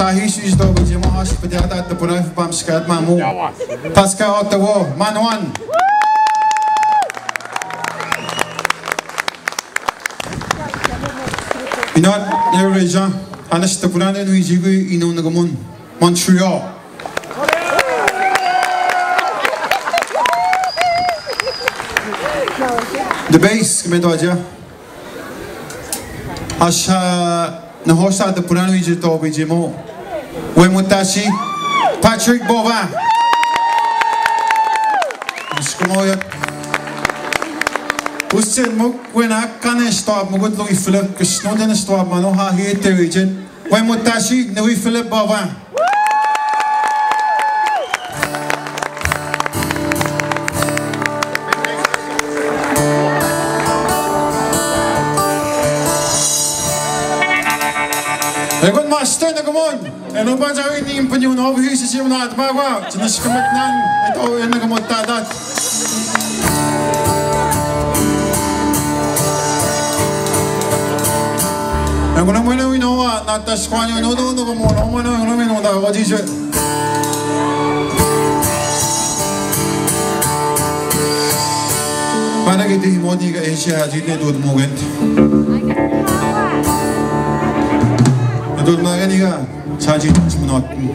Do bi jemo ash pe da pura pam skat mamu. Pascal Ottawa, man one. Inot, Eurasia, anas ta pura ne ino nagamun. Montreal. The base, come do në hoshtat dhe puranu i gjithtobu i gjimo. U e mutashi, Patrick Bova. Në shkëmojët. Usqen më kuena kanë e shtabë, më gëtë lu i flëp, kështë në dhe o shtabë, ma në ha hjetë të rëgjën. U. Bova. Эгон мастер нагамон. Эно базар ини импаню на обхиси симна атбава. Тинаш камакнан. Ито энагамон тадат. Эгон амуэна уинова наташ кваню ноду ноду бамон. Омана уинова нода годише. Panagitihin mo ni ka Asia, hindi na doon mo ganti. 돌망이니가 자지 다시 무너왔군